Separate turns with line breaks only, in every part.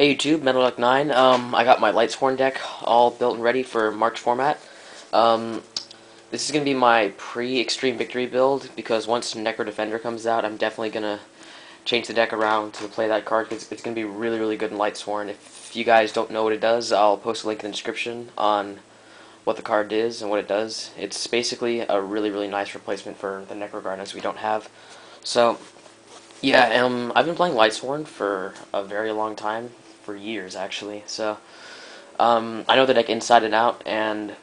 Hey YouTube, Mental Duck 9. Um, I got my Lightsworn deck all built and ready for March format. Um, this is going to be my pre-Extreme Victory build, because once Necro Defender comes out, I'm definitely going to change the deck around to play that card, because it's going to be really, really good in Lightsworn. If you guys don't know what it does, I'll post a link in the description on what the card is and what it does. It's basically a really, really nice replacement for the Necro Gardnas we don't have. So, yeah, um, I've been playing Lightsworn for a very long time, for years actually. So, um, I know the deck inside and out, and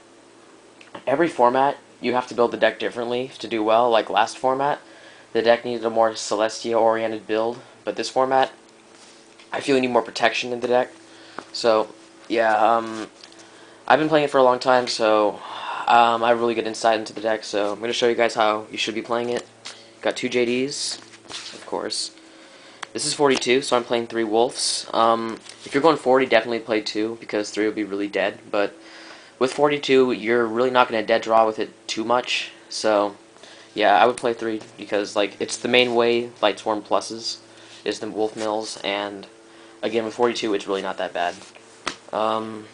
every format you have to build the deck differently to do well. Like last format, the deck needed a more Celestia-oriented build, but this format, I feel you need more protection in the deck. So, yeah, um, I've been playing it for a long time, so um, I have really good insight into the deck. So I'm going to show you guys how you should be playing it. Got two JDs, of course. This is 42, so I'm playing three wolves. Um, if you're going 40, definitely play two, because three will be really dead. But with 42, you're really not going to dead draw with it too much. So, yeah, I would play three, because like it's the main way Lightsworn pluses, is the wolf mills, and again, with 42, it's really not that bad. Um,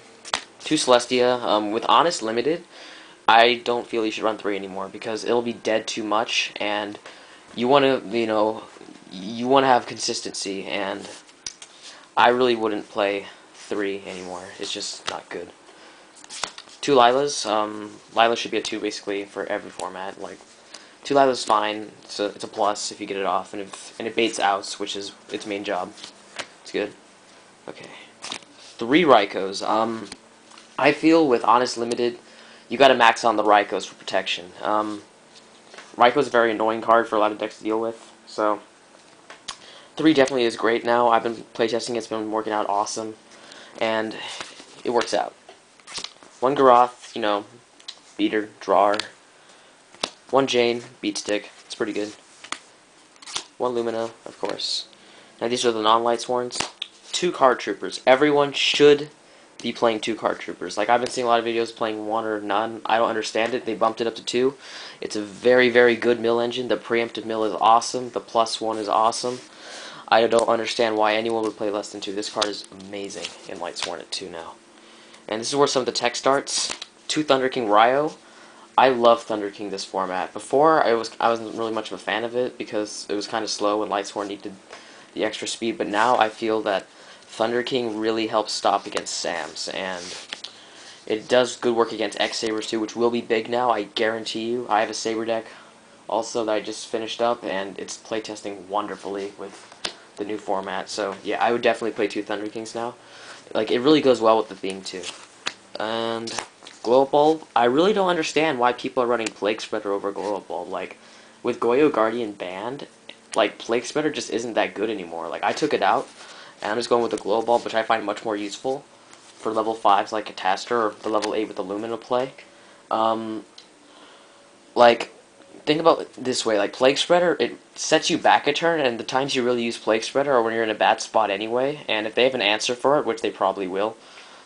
two Celestia. Um, with Honest Limited, I don't feel you should run three anymore, because it'll be dead too much, and you want to, you know, you want to have consistency, and I really wouldn't play three anymore. It's just not good. Two Lylas. Um, Lyla should be a two basically for every format. Like two Lyla's fine. It's a it's a plus if you get it off, and if and it baits outs, which is its main job. It's good. Okay. Three Raikos. Um, I feel with Honest Limited, you got to max on the Raikos for protection. Um, Raiko's a very annoying card for a lot of decks to deal with, so 3 definitely is great now. I've been playtesting, it's been working out awesome, and it works out. One Garoth, you know, beater, drawer. One Jain, beat stick, it's pretty good. One Lumina, of course. Now these are the non-Lightsworns. Two card troopers. Everyone should be playing two card troopers. Like I've been seeing a lot of videos playing one or none. I don't understand it. They bumped it up to two. It's a very, very good mill engine. The preemptive mill is awesome. The plus one is awesome. I don't understand why anyone would play less than two. This card is amazing in Lightsworn at two now. And this is where some of the tech starts. Two Thunder King Rai-Oh. I love Thunder King this format. Before I was I wasn't really much of a fan of it because it was kind of slow and Lightsworn needed the extra speed, but now I feel that Thunder King really helps stop against Sams, and it does good work against X Sabers too, which will be big now, I guarantee you. I have a Saber deck also that I just finished up, and it's playtesting wonderfully with the new format. So yeah, I would definitely play two Thunder Kings now. Like it really goes well with the theme too. And Glow I really don't understand why people are running Plague Spreader over Glow. Like with Goyo Guardian banned, like Plague Spreader just isn't that good anymore. Like I took it out and I'm just going with the Glow which I find much more useful for level 5s like Catastor or the level 8 with the Lumina play. Um, like, think about it this way, like Plague Spreader, it sets you back a turn, and the times you really use Plague Spreader are when you're in a bad spot anyway, and if they have an answer for it, which they probably will,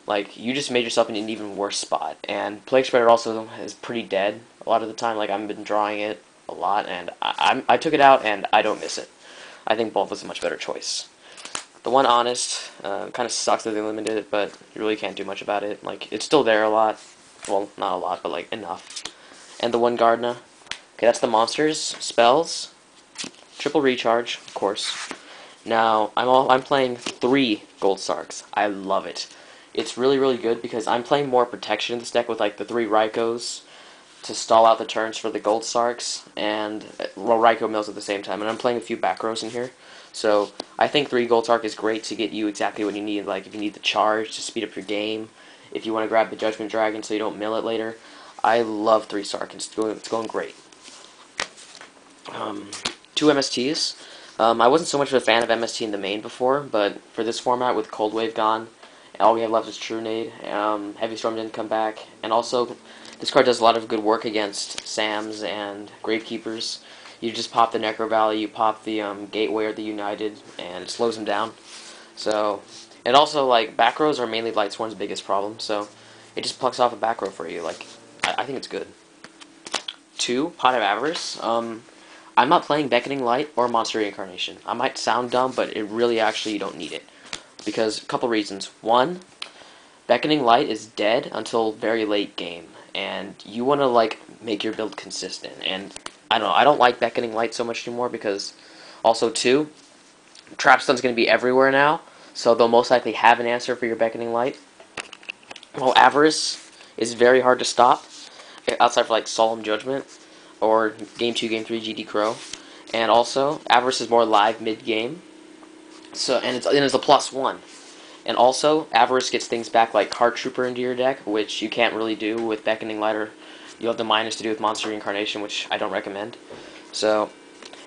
like, you just made yourself in an even worse spot. And Plague Spreader also is pretty dead a lot of the time, like, I've been drawing it a lot, and I, I, I took it out, and I don't miss it. I think Bulb was a much better choice. The one honest uh, kind of sucks that they limited it, but you really can't do much about it. Like it's still there a lot. Well, not a lot, but like enough. And the one Gardna. Okay, that's the monsters spells. Triple recharge, of course. Now I'm all I'm playing three Gold Sarks. I love it. It's really really good because I'm playing more protection in this deck with like the three Raikos to stall out the turns for the Gold Sarks and uh, well Raiko Mills at the same time. And I'm playing a few back rows in here. So I think three gold Sark is great to get you exactly what you need. Like if you need the charge to speed up your game, if you want to grab the Judgment Dragon so you don't mill it later. I love three Sark. It's going, it's going great. Um, two MSTs. Um, I wasn't so much of a fan of MST in the main before, but for this format with Cold Wave gone, all we have left is Trunade. Um, Heavy Storm didn't come back, and also this card does a lot of good work against Sams and Gravekeepers you just pop the Necro Valley, you pop the um, Gateway or the United, and it slows them down. So, and also, like, back rows are mainly Lightsworn's biggest problem, so it just plucks off a back row for you. Like, I, I think it's good. Two, Pot of Avarice. Um, I'm not playing Beckoning Light or Monster Reincarnation. I might sound dumb, but it really actually, you don't need it. because a couple reasons. One, Beckoning Light is dead until very late game, and you want to like make your build consistent. And I don't know, I don't like Beckoning Light so much anymore because also two, Trapstun's going to be everywhere now, so they'll most likely have an answer for your Beckoning Light. Well, Avarice is very hard to stop outside for like Solemn Judgment or Game Two, Game Three GD Crow, and also Avarice is more live mid game. So and it's and it's a plus one. And also, Avarice gets things back like Card Trooper into your deck, which you can't really do with Beckoning Lighter. You have the minus to do with Monster Reincarnation, which I don't recommend. So,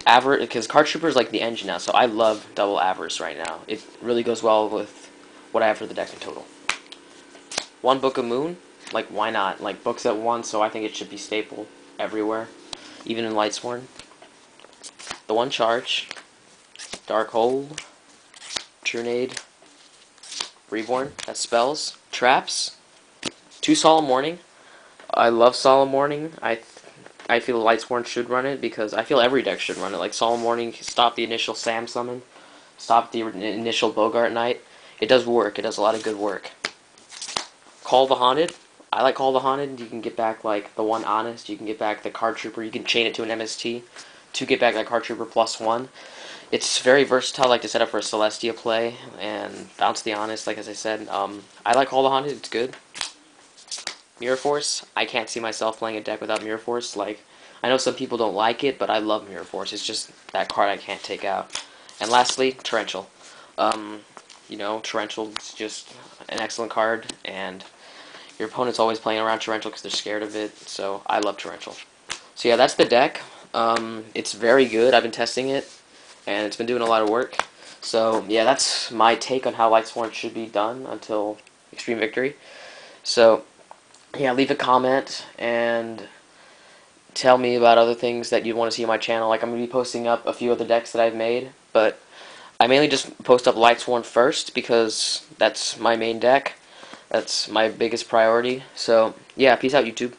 Avarice, because Card Trooper is like the engine now, so I love double Avarice right now. It really goes well with what I have for the deck in total. One Book of Moon, like why not? Like books at once, so I think it should be staple everywhere, even in Lightsworn. The one charge, Dark Hole, Trunade, Reborn, that spells. Traps. Two Solemn Warning. I love Solemn Warning. I I feel Lightsworn should run it because I feel every deck should run it. Like Solemn Warning, stop the initial Sam summon, stop the initial Boggart Knight. It does work. It does a lot of good work. Call the Haunted. I like Call the Haunted. You can get back like the one Honest. You can get back the Card Trooper. You can chain it to an MST to get back that Card Trooper plus one. It's very versatile, like to set up for a Celestia play and bounce the Honest, like as I said. Um, I like Call the Haunted, it's good. Mirror Force, I can't see myself playing a deck without Mirror Force. Like, I know some people don't like it, but I love Mirror Force. It's just that card I can't take out. And lastly, Torrential. Um, you know, Torrential is just an excellent card, and your opponent's always playing around Torrential because they're scared of it, so I love Torrential. So yeah, that's the deck. Um, it's very good. I've been testing it and it's been doing a lot of work. So yeah, that's my take on how Lightsworn should be done until Extreme Victory. So yeah, leave a comment and tell me about other things that you'd want to see on my channel. Like I'm gonna be posting up a few other decks that I've made, but I mainly just post up Lightsworn first because that's my main deck. That's my biggest priority. So yeah, peace out YouTube.